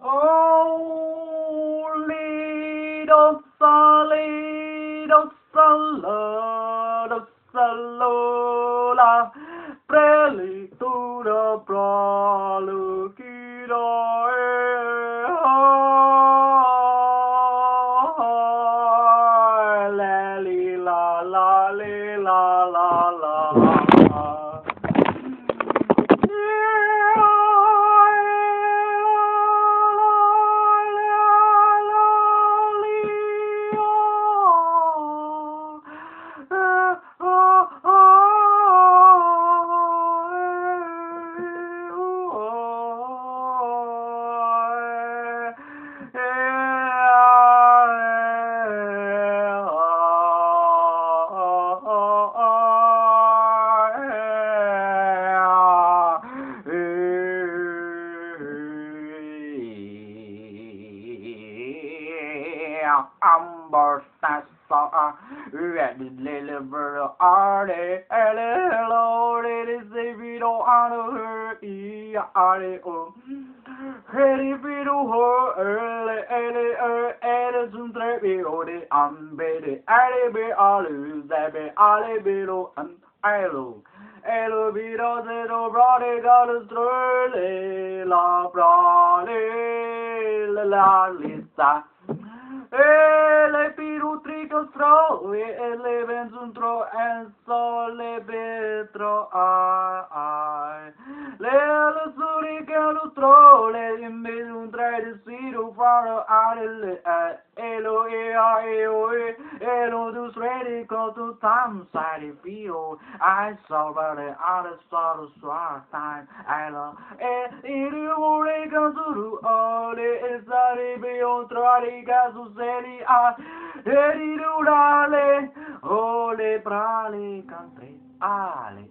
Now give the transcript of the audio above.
Oh, little son, prolukira, la li la la ambassador, ready deliver are hello ready video on her e are o ready video her early early early sun tre video de ambede are be all zabe all video and hello hello video de do brade gal strole la brade la lista e le pirutrico stroi e le venzuntro en sole petro ai ai. Le lusuri che lustrole in siru faro, ale, elo, e, a, e, o, e, elo, dus ready, go to tam, side, feel, I saw about it, I saw the swat time, elo, e, iru, ore, gazuru, ole, e, sari, be, otro, ari, gazu, seri, a, eri, rurale, ole, prale, cantre, ale,